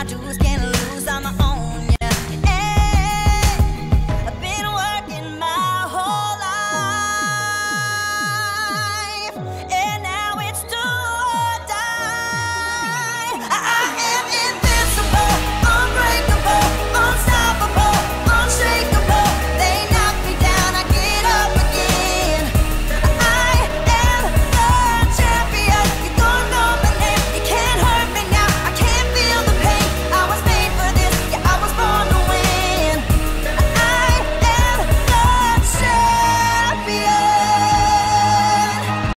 I do is get